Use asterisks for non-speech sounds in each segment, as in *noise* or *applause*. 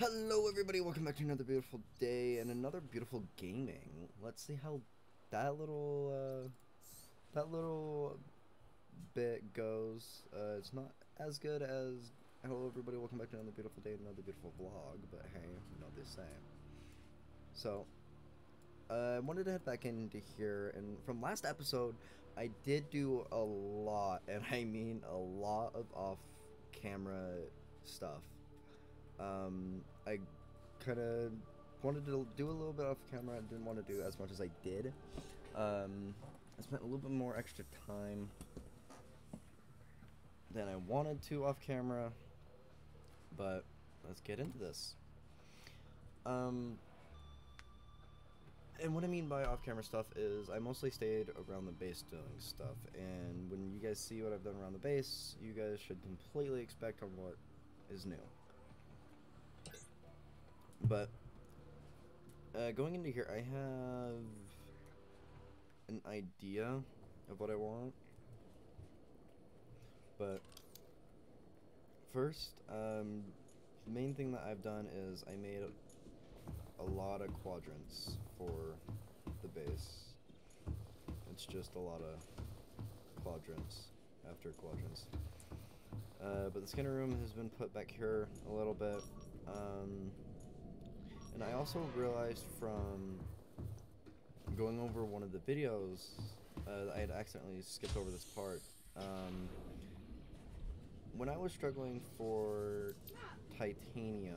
Hello everybody, welcome back to another beautiful day and another beautiful gaming. Let's see how that little, uh, that little bit goes. Uh, it's not as good as, hello everybody, welcome back to another beautiful day and another beautiful vlog, but hey, you know they say. So, uh, I wanted to head back into here, and from last episode, I did do a lot, and I mean a lot of off-camera stuff. Um, I kind of wanted to do a little bit off camera. I didn't want to do as much as I did. Um, I spent a little bit more extra time than I wanted to off camera, but let's get into this. Um, and what I mean by off-camera stuff is I mostly stayed around the base doing stuff, and when you guys see what I've done around the base, you guys should completely expect on what is new. But uh, going into here, I have an idea of what I want. But first, um, the main thing that I've done is I made a, a lot of quadrants for the base. It's just a lot of quadrants after quadrants. Uh, but the scanner room has been put back here a little bit. Um, and I also realized from going over one of the videos, uh, I had accidentally skipped over this part. Um, when I was struggling for titanium,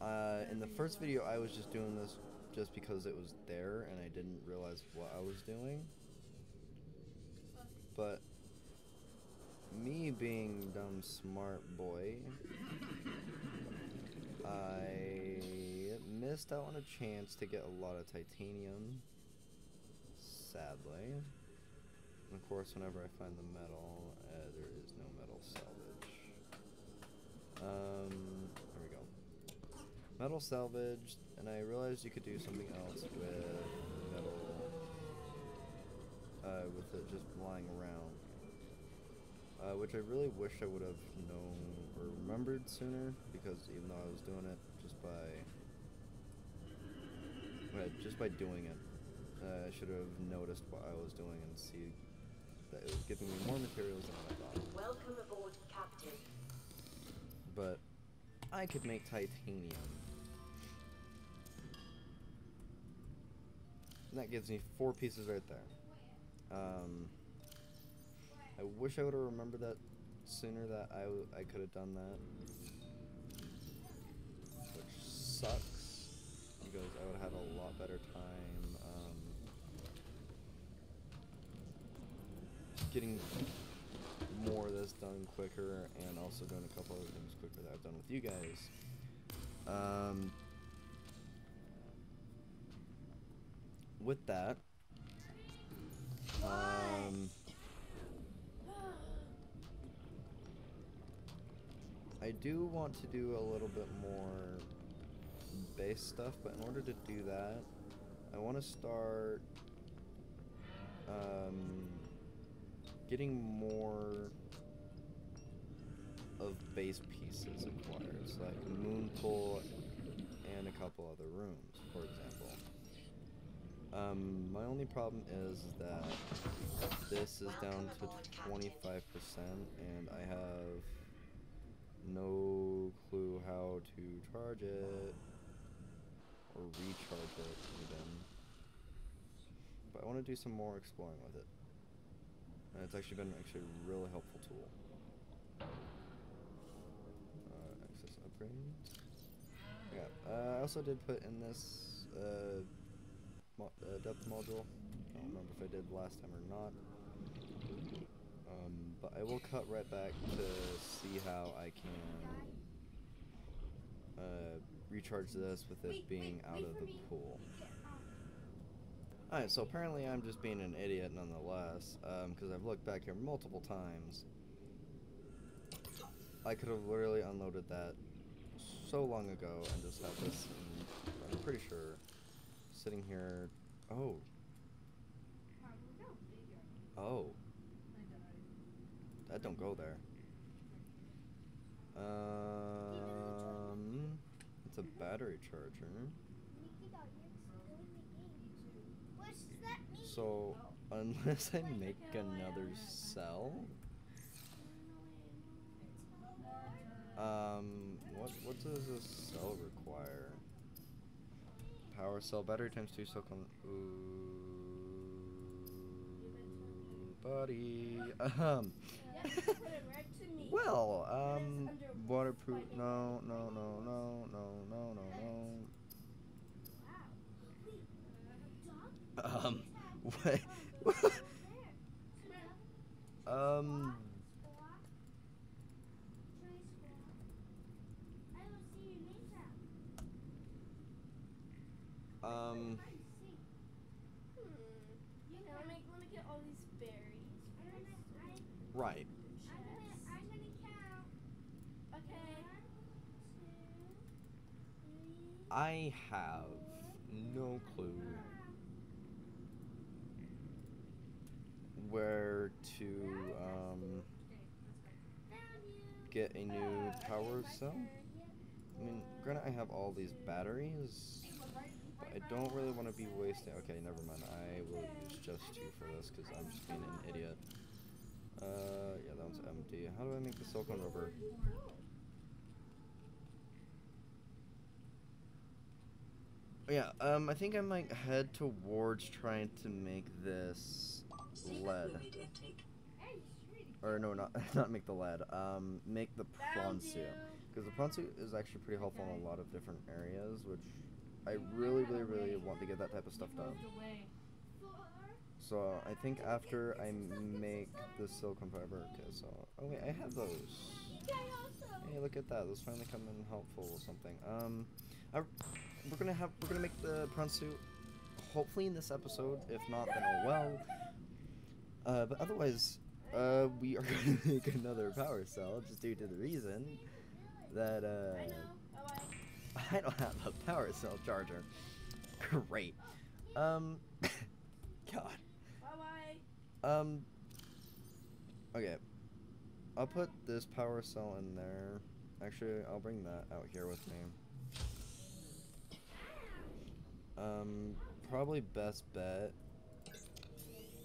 uh, in the first video I was just doing this just because it was there and I didn't realize what I was doing. But me being dumb smart boy, I missed out on a chance to get a lot of titanium, sadly. And of course, whenever I find the metal, uh, there is no metal salvage. Um, there we go. Metal salvaged, and I realized you could do something else with metal, uh, with it just lying around. Which I really wish I would have known or remembered sooner, because even though I was doing it just by, just by doing it, uh, I should have noticed what I was doing and see that it was giving me more materials than I thought. Welcome aboard, Captain. But I could make titanium. And that gives me four pieces right there. Um, I wish I would have remembered that sooner that I, I could have done that. Which sucks. Because I would have had a lot better time um, getting more of this done quicker and also doing a couple other things quicker that I've done with you guys. Um, with that, um, I do want to do a little bit more base stuff, but in order to do that, I want to start um, getting more of base pieces acquired, so like moon pool and a couple other rooms, for example. Um, my only problem is that this is down to 25% and I have no clue how to charge it or recharge it even. But I want to do some more exploring with it. And it's actually been actually a really helpful tool. Uh, access upgrades. Yeah, uh, I also did put in this uh, mo uh, depth module. I don't remember if I did last time or not. Um, but I will cut right back to see how I can uh, recharge this with it being out of the pool. Alright, so apparently I'm just being an idiot nonetheless, because um, I've looked back here multiple times. I could have literally unloaded that so long ago and just had this, I'm pretty sure, sitting here. Oh. That don't go there. Uh, it's a battery charger. So, unless I make another cell, um, what what does a cell require? Power cell, battery times two, silicon. Ooh, buddy. *laughs* Um. Well, um, waterproof. No, no, no, no, no, no, no, no. Um, *laughs* what? *laughs* um. Let me, let me get all these berries. Right. Okay. I have no clue where to um, get a new power cell. I mean, granted, I have all these batteries, but I don't really want to be wasting. Okay, never mind. I will use just two for this because I'm just being an idiot. Uh, yeah, that one's empty. How do I make the silicone rubber? Yeah, um, I think I might head towards trying to make this lead. Or no, not *laughs* not make the lead. Um, make the prawn suit. Because the prawn suit is actually pretty helpful in a lot of different areas, which I really, really, really want to get that type of stuff done. So I think after I make the silicone fiber, okay. So oh wait, I have those. Hey, look at that. Those finally come in helpful or something. Um, I, we're gonna have we're gonna make the prawn suit. Hopefully in this episode. If not, then oh well. Uh, but otherwise, uh, we are *laughs* gonna make another power cell just due to the reason that I uh, *laughs* I don't have a power cell charger. Great. Um, *laughs* God. Um. Okay. I'll put this power cell in there. Actually, I'll bring that out here with me. Um, probably best bet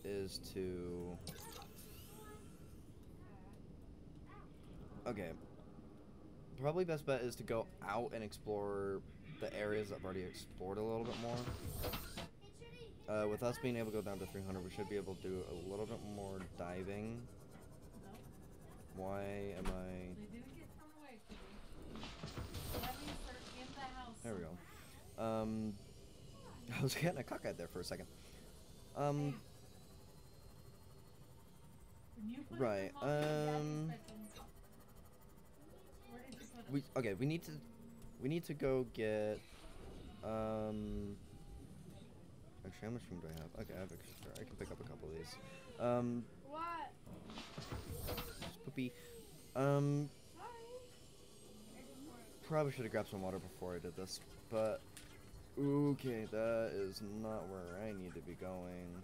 is to. Okay. Probably best bet is to go out and explore the areas I've already explored a little bit more. Uh, with us being able to go down to 300, we should be able to do a little bit more diving. Why am I... There we go. Um, I was getting a cockeyed there for a second. Um, When you put it in Right, the closet, Daddy's um, bedroom, Where did you put it? we okay. We need to, we need to go get. Um. Actually, how much room do I have? Okay, I have extra. I can pick up a couple of these. Um, What? Poopy. Um, probably should have grabbed some water before I did this, but okay, that is not where I need to be going.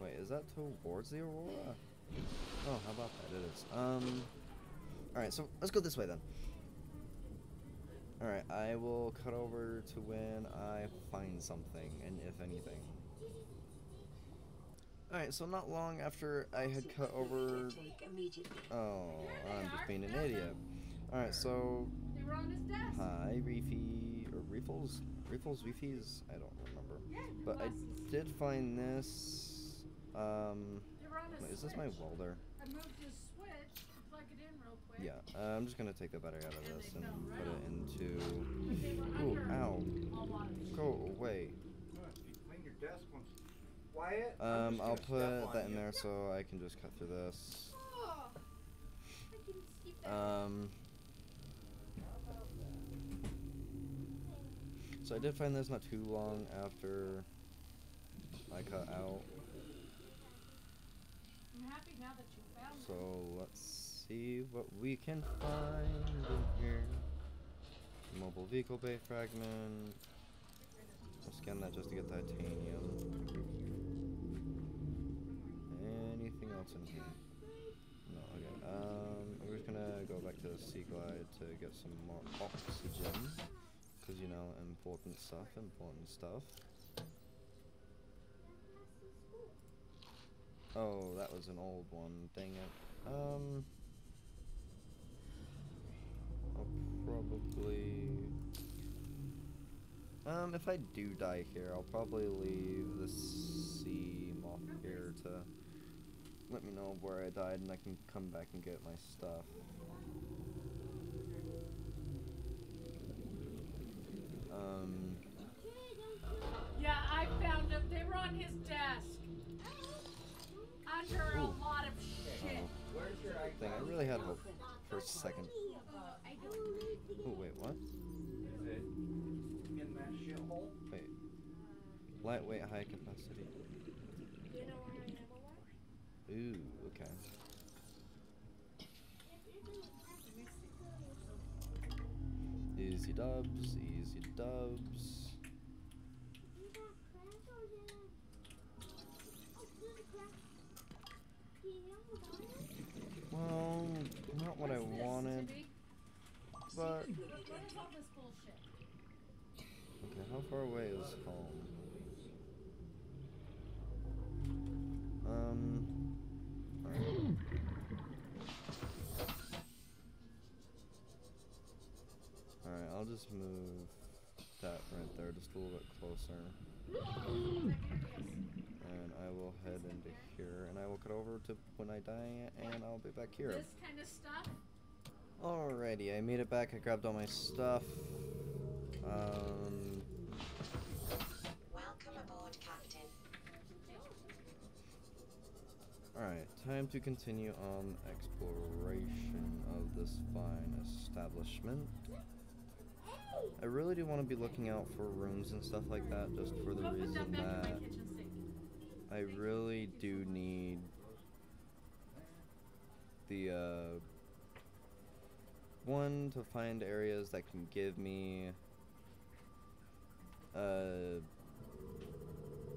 Wait, is that towards the aurora? Oh, how about that? It is. Um. All right, so let's go this way then. All right, I will cut over to when I find something, and if anything. All right, so not long after I had cut over. Oh, I'm just being an idiot. All right, so They were on his desk. Hi, Reefy, Reefles? Reefles, Reefies? I don't remember. Yeah, But I did find this. Um, on a wait, is this my welder? I moved his switch to plug it in real quick. Yeah, uh, I'm just gonna take the battery out of this they and fell put right it into. But they were Ooh, ow. a lot Go away. You clean your desk once. Wyatt? I'm Um, just I'll put that in you. there so I can just cut through this. Oh. I can see that. Um, so I did find this not too long after I cut out. I'm happy now that you found. So let's see what we can find in here. Mobile vehicle bay fragment. I'll scan that just to get titanium. Anything else in here? No, okay. Um, we're just gonna go back to the Sea Glide to get some more oxygen. Because, you know, important stuff, important stuff. Oh, that was an old one. Dang it. Um. I'll probably. Um, if I do die here, I'll probably leave the sea moth here to let me know where I died and I can come back and get my stuff. Um, Yeah, I found them. They were on his desk. Under a lot of shit. oh, Where's your thing. I really had hope for a second. Oh, wait, what? Is it in that shithole? Wait. Lightweight, high capacity. You know where I am? Ooh, okay. Easy dubs, easy dubs. Well, not what I What's this, wanted, but What what is all this bullshit? okay. How far away is home? Just a little bit closer. And I will head into here and I will cut over to when I die and I'll be back here. This kind of stuff? Alrighty, I made it back, I grabbed all my stuff. Um Welcome aboard, Captain. Alright, time to continue on exploration of this fine establishment. I really do want to be looking out for rooms and stuff like that, just for the reason that back in my that kitchen sink. I really do need the, uh, one, to find areas that can give me, uh,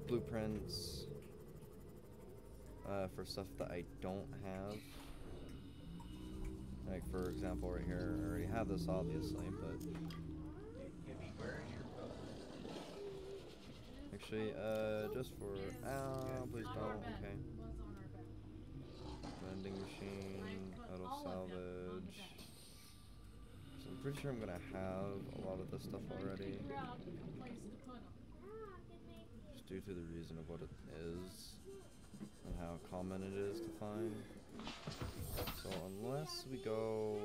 blueprints, uh, for stuff that I don't have. Like, for example, right here, I already have this, obviously, but You'd be wearing your uh, just for, ow, please don't, okay. Vending machine, auto salvage. So I'm pretty sure I'm gonna have a lot of this stuff already, a just due to the reason of what it is and how common it is to find. So unless we go,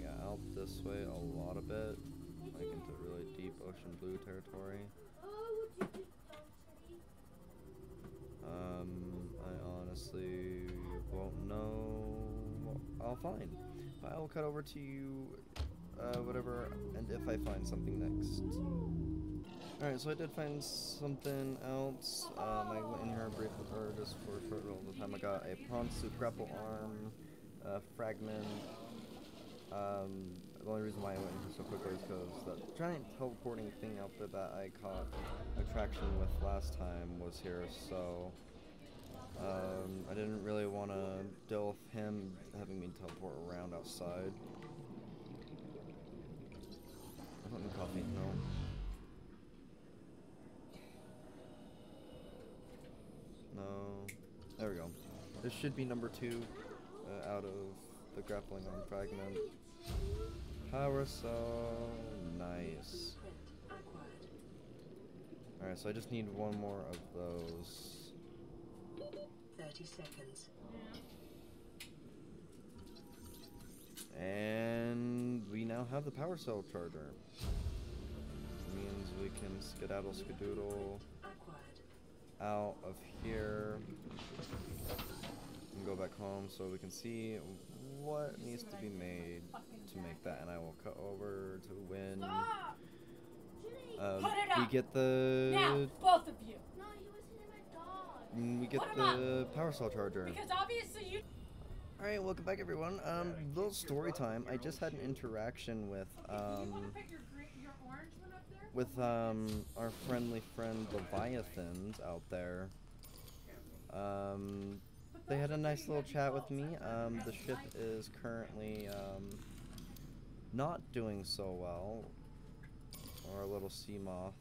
yeah, out this way a lot of it, like into really deep ocean blue territory. Um, I honestly won't know I'll find. But I will cut over to you, uh, whatever, and if I find something next. Alright, so I did find something else. Um, I went in here briefly, or just for a short little time. I got a prawn grapple arm, uh, fragment. Um, the only reason why I went in here so quickly is because that giant teleporting thing out there that I caught attraction with last time was here, so um, I didn't really want to deal with him having me teleport around outside. I want coffee, no. No. There we go. This should be number two uh, out of the grappling arm fragment. Power cell. Nice. Alright, so I just need one more of those. 30 seconds. And we now have the power cell charger. Means we can skedaddle skadoodle out of here and go back home so we can see what needs to be made to make that and I will cut over to when Stop! um, we get the Now, both of you. No, he was hitting my dog. mm, we get Put 'em up. the power cell charger. Because obviously you. Alright, welcome back everyone. Um little story time. I just had an interaction with Okay, do you want um to put your, green, your orange one up there? with um our friendly friend Leviathans out there. Um Put they had a nice little chat with me. Um, the ship is currently um, not doing so well. Or a little Seamoth.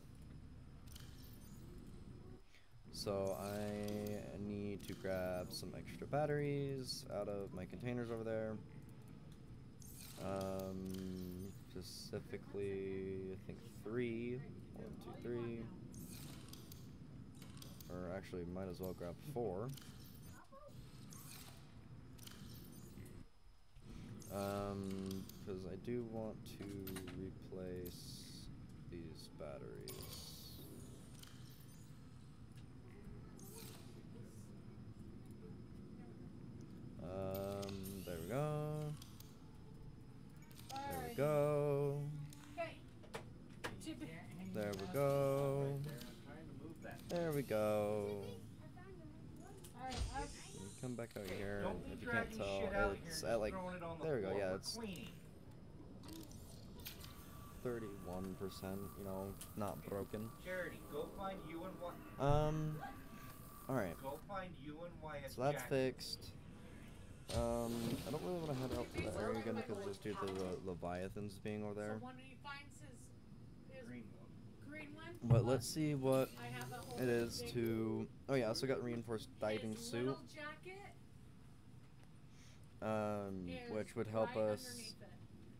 So I need to grab some extra batteries out of my containers over there. Um, specifically, I think three. One, two, three. Or actually, might as well grab four. Um, because I do want to replace these batteries. Um, there we go. There we Alright. go. Okay. Chip- There we go. I'm trying to move that. There we go. Alright, up. You Come back out here. Don't and be If you can't dragging tell, shit out here it's and at just like throwing it on the there we go, floor. yeah, We're it's- cleaning. 31%, you know, not broken. Charity, go find you and what? Um, alright. Go find you and Wyatt. So that's Jack. fixed. Um, I don't really want to head out to that area again because just due to the Leviathans being over there. So when he finds his, his Green one. green one. But let's see what I have a whole it is to. Oh yeah, I also got reinforced diving suit, um, which would help us underneath it.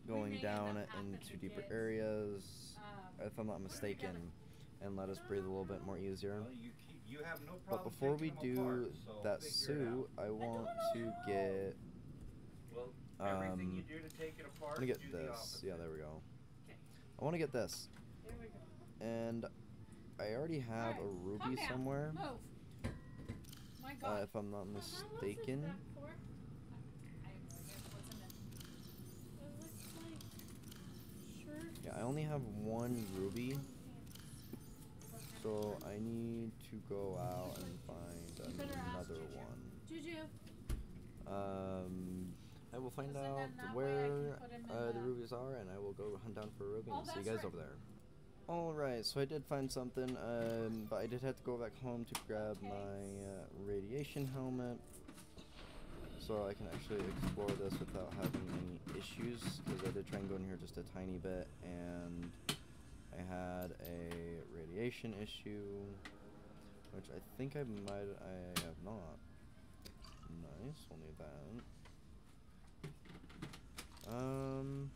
We going down into deeper areas, if I'm not mistaken, and let us breathe a little bit more easier. Well, you, keep, you have no But before we do that figure it suit, out. I want to get. Well, everything um, you do to take it apart, Let me get this. Yeah, there we go. I want to get this, There we go. and I already have a ruby somewhere. Uh, if I'm not How mistaken. that for? I have no idea what's in it. It looks like shirts. Yeah, I only have one ruby, so I need to go out and find You ask another one. Juju. Um, I will find out that way I where can put 'em in uh, the the- rubies are, and I will go hunt down for a ruby and see you guys right. over there. Alright, so I did find something, um, but I did have to go back home to grab Okay. my uh, radiation helmet. So I can actually explore this without having any issues, because I did try and go in here just a tiny bit, and I had a radiation issue, which I think I might, I have not. Nice, we'll need that. Um,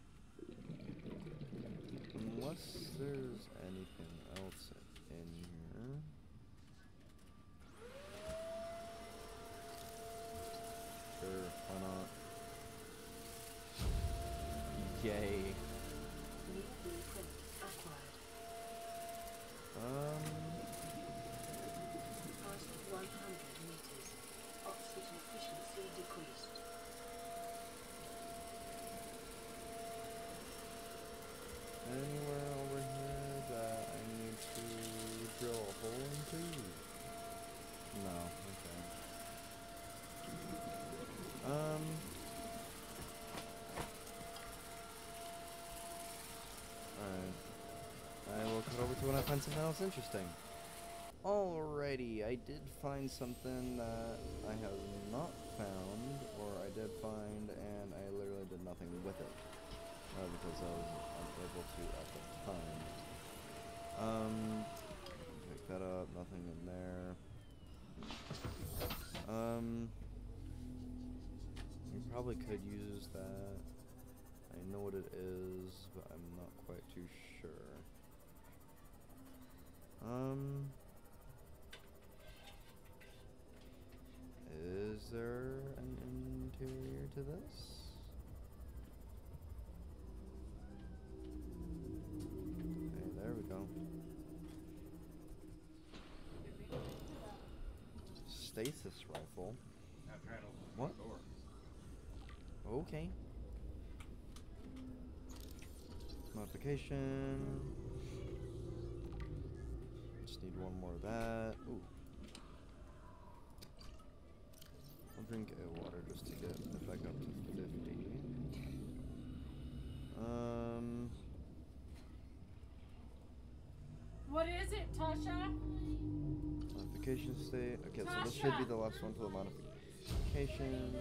when I find something else interesting. Alrighty, I did find something that I have not found, or I did find, and I literally did nothing with it. Uh, because I was unable to at the time. Um, pick that up, nothing in there. Um, you probably could use that. I know what it is, but I'm not quite too sure. Um, is there an interior to this? Okay, there we go. Stasis rifle. What? Okay. Modification. Just need one more of that. Ooh. I'll drink a water just to get it back up to 50. Um. What is it, Tasha? Modification state. Okay, so this should be the last one for the modification location.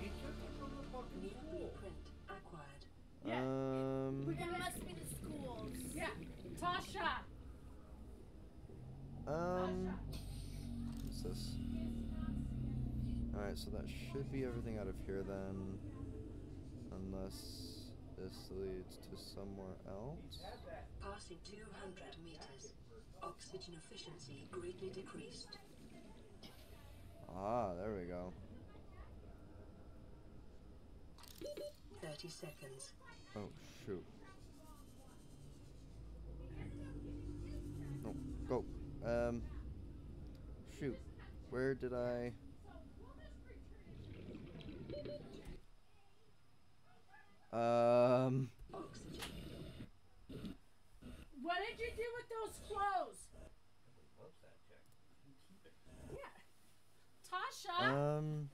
He took it from the fucking New school. blueprint acquired. Yeah. Um. It must be the schools. Yeah. Tasha. Um. What's this? Alright, so that should be everything out of here then. Unless this leads to somewhere else. Passing 200 meters. Oxygen efficiency greatly decreased. Ah, there we go. 30 seconds. Oh, shoot. No, go. Um. Shoot. Where did I. Um. What did you do with those clothes? Loves that chick. Keep it. Yeah. Tasha. Um.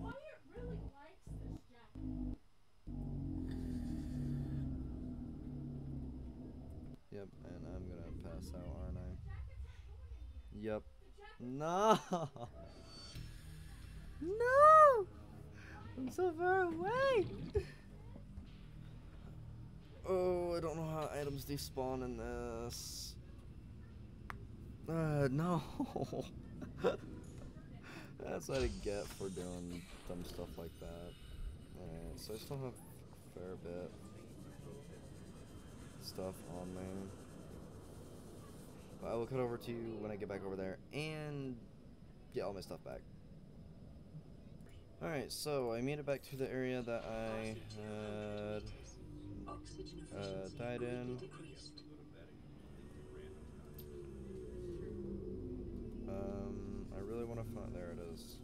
Wyatt really likes this jacket. Yep, and I'm gonna pass out, aren't I? Yep. No! No! I'm so far away! Oh, I don't know how items despawn in this. Uh, no! *laughs* That's what I get for doing dumb stuff like that. Alright, so I still have a fair bit stuff on me. I will cut over to you when I get back over there and get all my stuff back. Alright, so I made it back to the area that I had. Uh, died in. Um, I really want to find. There it is.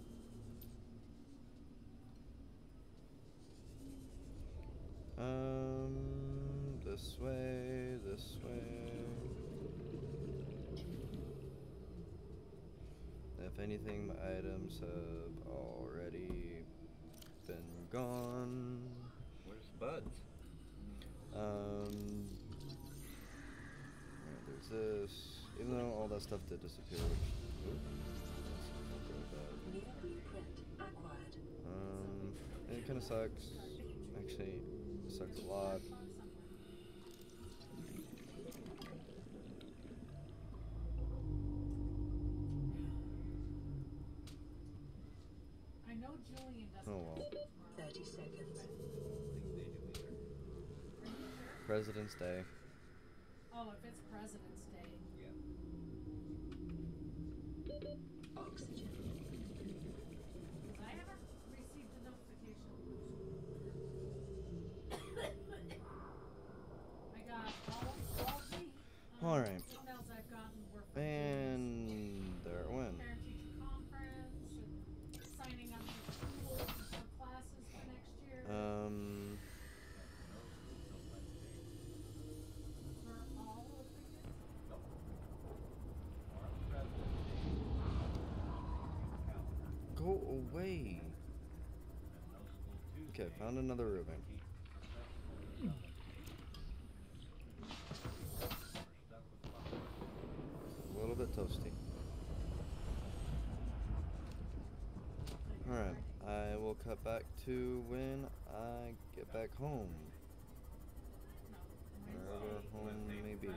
Um, this way, this way. If anything, my items have already been gone. Where's Buds? Um, alright, there's this. Even though all that stuff did disappear, which oop, that's not really bad. New blueprint acquired. Um, it kind of sucks. Actually, it sucks a lot. Oh well. 30 seconds. President's Day. Oh, if it's President's Day. Oxygen. I haven't received a notification. I got all, all the um, Alright. emails I've gotten were from And there it went. parent teacher conference and signing up for schools and for classes for next year. Um, for all of the kids. Go away. Okay, found another Reuben. A little bit toasty. Alright, I will cut back to when I get back home. Wherever home may be.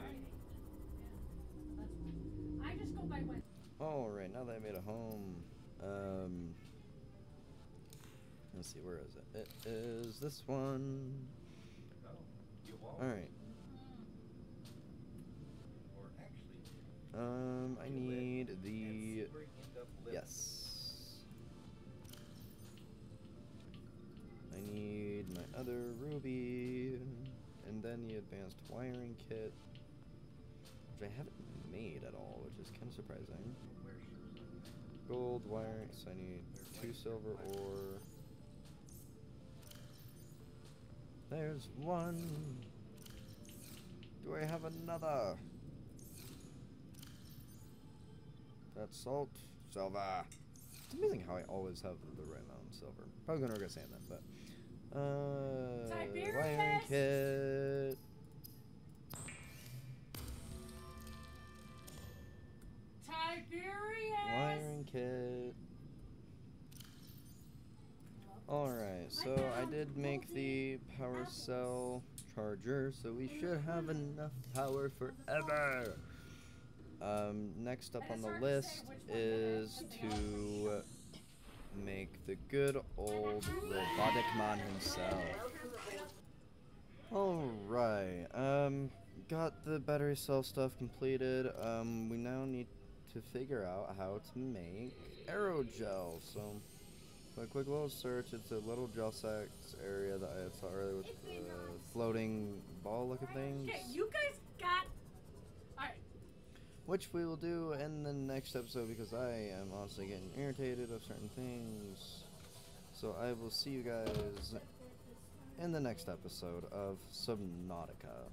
I just go by when. Alright, now that I made a home, um, let's see, where is it? It is this one. Alright, um, I need the, yes. I need my other ruby, and then the advanced wiring kit, which I haven't made at all, which is kind of surprising. Gold wiring, so I need two silver ore. There's one. Do I have another? That's salt, silver. It's amazing how I always have the right amount of silver. Probably gonna regret saying that, but. Uh, wiring kit. Wiring kit. Alright, so I did make the power cell charger, so we should have enough power forever. Um, next up on the list is to make the good old robotic man himself. Alright, um, got the battery cell stuff completed. Um, we now need to figure out how to make aerogel. So, a quick little search. It's a little gel sacks area that I saw earlier with the floating ball looking things. Okay, you guys got. Alright, Which we will do in the next episode because I am honestly getting irritated of certain things. So I will see you guys in the next episode of Subnautica.